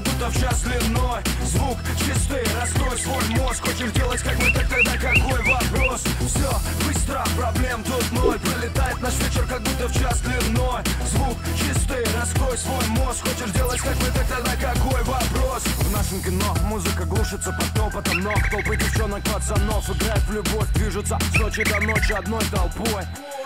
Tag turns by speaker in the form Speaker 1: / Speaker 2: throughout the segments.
Speaker 1: будто в час длиной. Звук чистый, раскрой свой мозг. Хочешь делать как мы, так тогда какой вопрос? Все, быстро, проблем тут ноль. Пролетает наш вечер, как будто в час длиной. Звук чистый, раскрой свой мозг. Хочешь делать как мы, так тогда какой вопрос? В нашем кино музыка глушится под топотом ног. Толпы девчонок, пацанов играют в любовь. Движутся с ночи до ночи одной толпой.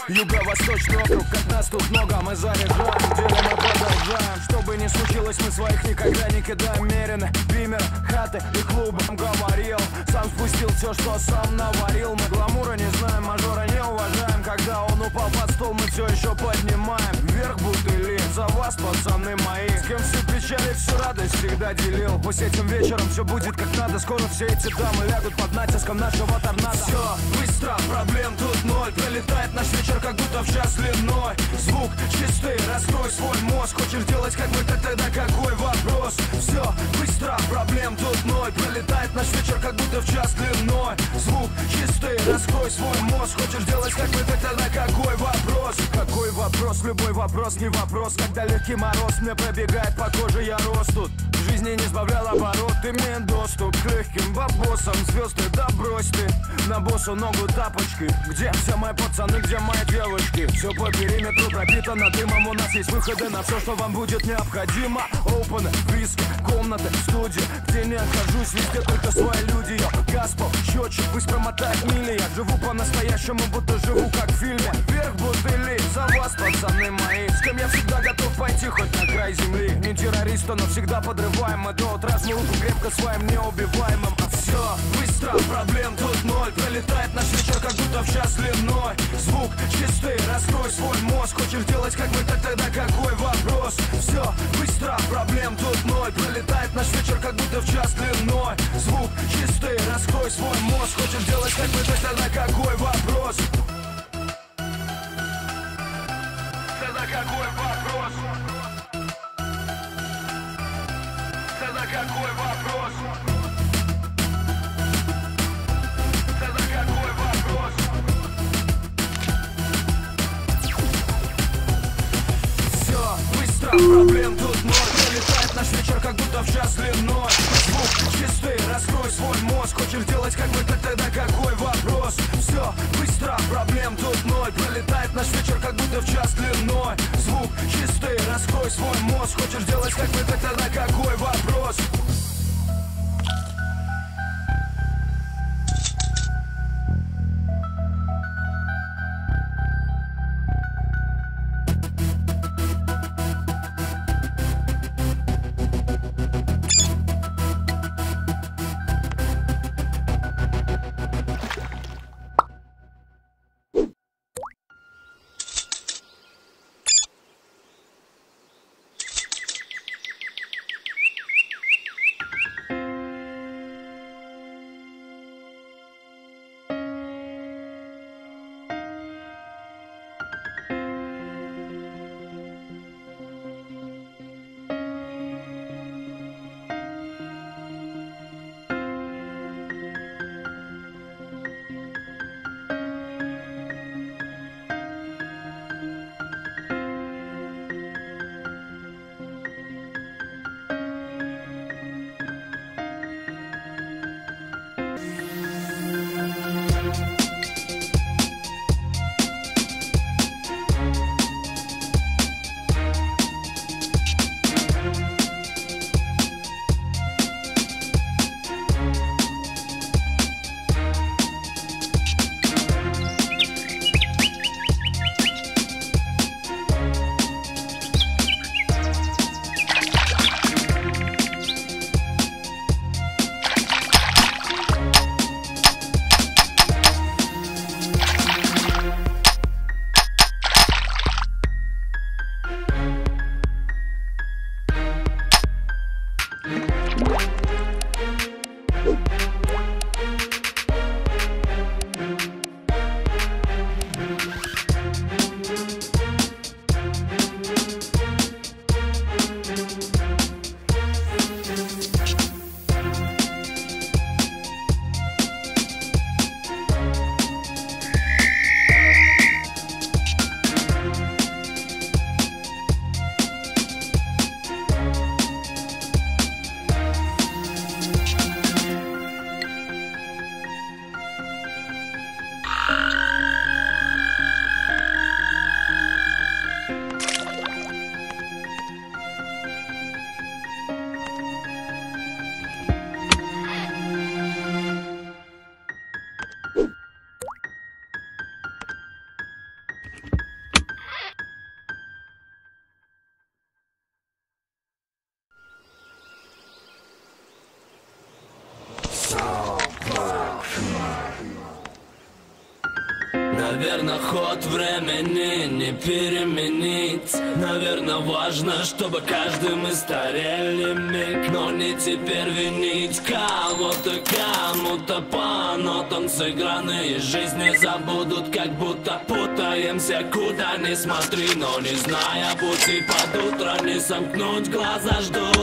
Speaker 1: Юго-восточный округ, как нас тут много. Мы заряжаем, делим и продолжаем. Что бы ни случилось, мы своих никогда не кидаем Мерены, бимер, хаты и клубы Говорил, сам спустил все, что сам наварил. Мы гламура не знаем, мажора не уважаем. Когда он упал под стол, мы все еще поднимаем. Вверх бутыли, за вас, пацаны мои. С кем всю печаль и всю радость всегда делил. Пусть этим вечером все будет как надо. Скоро все эти дамы лягут под натиском нашего торнадо. Все быстро, проблем тут ноль. Пролетает наш вечер, как будто в час длиной Звук чистый, раскрой свой мозг. Хочешь делать как мы, так тогда какой вопрос? Все быстро, проблем тут ноль. Пролетает наш вечер, как будто в час длиной Звук чистый, раскрой свой мозг. Хочешь делать как мы, так тогда какой вопрос? Какой вопрос? Любой вопрос не вопрос Когда легкий мороз. Мне пробегает по коже, я рос тут В жизни не сбавлял оборот, имея доступ к легким бабосам Звезды, да брось ты на боссу ногу тапочки Где все мои пацаны, где мои девочки? Все по периметру пропитано дымом. У нас есть выходы на все, что вам будет необходимо. Open, виски, комнаты, студии Где не окажусь, везде только свои люди Йо, Гаспол, счетчик, пусть промотает мили Я живу по-настоящему, будто живу как в пацаны мои С кем я всегда готов пойти хоть на край земли. Не террориста, но всегда подрываем. Мы до утра руку крепко своим неубиваемым А все быстро, проблем тут ноль. Пролетает наш вечер, как будто в час длиной Звук чистый, раскрой свой мозг. Хочешь делать как мы, так тогда какой вопрос? Все быстро, проблем тут ноль. Пролетает наш вечер, как будто в час длиной Звук чистый, раскрой свой мозг. Хочешь делать как мы, так тогда какой вопрос? Проблем тут ноль. Пролетает наш вечер, как будто в час длиной Звук чистый, раскрой свой мозг. Хочешь делать как мы, так тогда какой вопрос? Все быстро, проблем тут ноль. Пролетает наш вечер, как будто в час длиной Звук чистый, раскрой свой мозг. Хочешь делать как мы, так тогда какой вопрос?
Speaker 2: Наверное, ход времени не переменить. Наверное, важно, чтобы каждый мы старели миг. Но не теперь винить кого-то, кому-то по нотам Сыгранные жизни забудут, как будто путаемся Куда не смотри, но не зная пути Под утро не сомкнуть. Глаза, ждут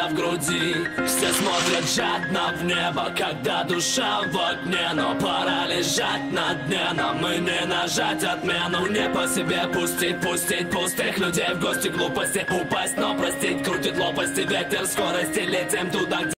Speaker 2: азарта в груди. Все смотрят жадно в небо, когда душа в огне. Но пора лежать на дне, нам мы не нажать отмену. Не по себе пустить, пустить пустых людей в гости глупости Упасть, но простить, крутит лопасти ветер скорости. Летим туда, где